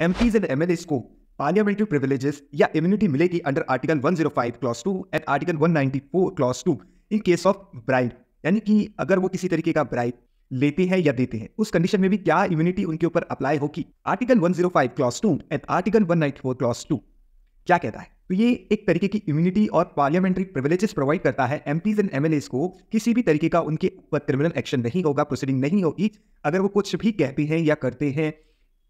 MPs and MLA को parliamentary privileges या immunity मिलेगी under article 105 clause 2 and article 194 clause 2 in case of bribe यानी कि अगर वो किसी तरीके का ब्राइड लेते हैं या देते हैं, उस कंडीशन में भी क्या इम्यूनिटी उनके ऊपर अप्लाई होगी? Article 105 clause 2 and article 194 clause 2 क्या कहता है? तो ये एक तरीके की इम्यूनिटी और पार्लियामेंट्री प्रिविलेजेस प्रोवाइड करता है एमपीज एंड एमएलए को। किसी भी तरीके का उनके ऊपर क्रिमिनल एक्शन नहीं होगा प्रोसीडिंग नहीं होगी। अगर वो कुछ भी कहते हैं या करते हैं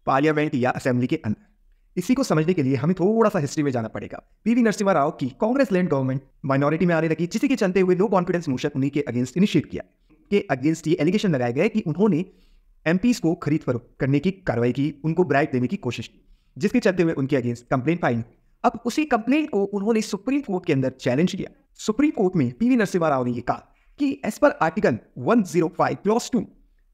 पार्लियामेंट या असेंबली के अंदर। इसी को समझने के लिए हमें थोड़ा सा हिस्ट्री में जाना पड़ेगा। पीवी नरसिम्हा राव की कांग्रेस लैंड गवर्नमेंट माइनॉरिटी में आने लगी, जिसी के चलते हुए लो कॉन्फिडेंस मोशन उन्हीं के अगेंस्ट इनिशिएट किया, के अगेंस्ट ये एलिगेशन लगाए गए कि उन्होंने एमपीज को खरीद फरोख्त करने की कार्रवाई की, उनको ब्राइब देने की कोशिश की, जिसके चलते हुए उनके अगेंस्ट कंप्लेंट फ़ाइल अब उसी कंप्लेन को उन्होंने सुप्रीम कोर्ट के अंदर चैलेंज किया। सुप्रीम कोर्ट में पीवी नरसिम्हा राव ने यह कहा कि एज पर आर्टिकल 105 क्लॉज 2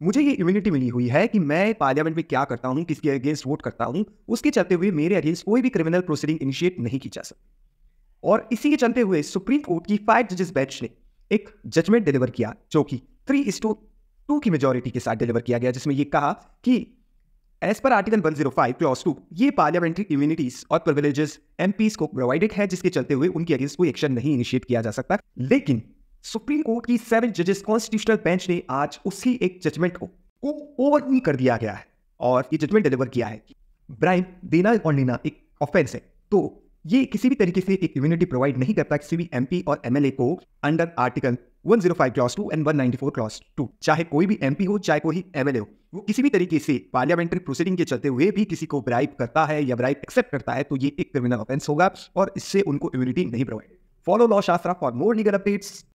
मुझे ये इम्यूनिटी मिली हुई है कि मैं पार्लियामेंट में क्या करता हूँ, किसके अगेंस्ट वोट करता हूँ, उसके चलते हुए मेरे अगेंस्ट कोई भी क्रिमिनल प्रोसीडिंग इनिशिएट नहीं की जा सकती। और इसी के चलते हुए सुप्रीम कोर्ट की फाइव जजेस बेंच ने एक जजमेंट डिलीवर किया, जो कि थ्री इस टू टू की मेजोरिटी के साथ डिलीवर किया गया, जिसमें ये कहा कि as per article 105 clause two ये पार्लियामेंट्री इम्यूनिटीज और प्रिविलेजेस एमपीज को प्रोवाइडेड है, जिसके चलते हुए उनके अगेंस्ट कोई एक्शन नहीं इनिशिएट किया जा सकता। लेकिन सुप्रीम कोर्ट की सेवन जजेस कॉन्स्टिट्यूशनल बेंच ने आज उसी एक जजमेंट को ओवर कर दिया गया है और ये जजमेंट डिलीवर किया है। ब्राइम देना और लेना एक ऑफेंस है। तो ये किसी भी तरीके से एक इम्यूनिटी प्रोवाइड नहीं करता किसी भी एमपी और एमएलए को under article 105 clause 2 and 194 clause 2 चाहे कोई भी एमपी हो, चाहे कोई एमएलए हो, वो किसी भी तरीके से पार्लियामेंट्री प्रोसीडिंग के चलते हुए भी किसी को ब्राइब करता है या ब्राइब एक्सेप्ट करता है तो ये एक क्रिमिनल ऑफेंस होगा और इससे उनको इम्यूनिटी नहीं provide follow law Shastra for more legal updates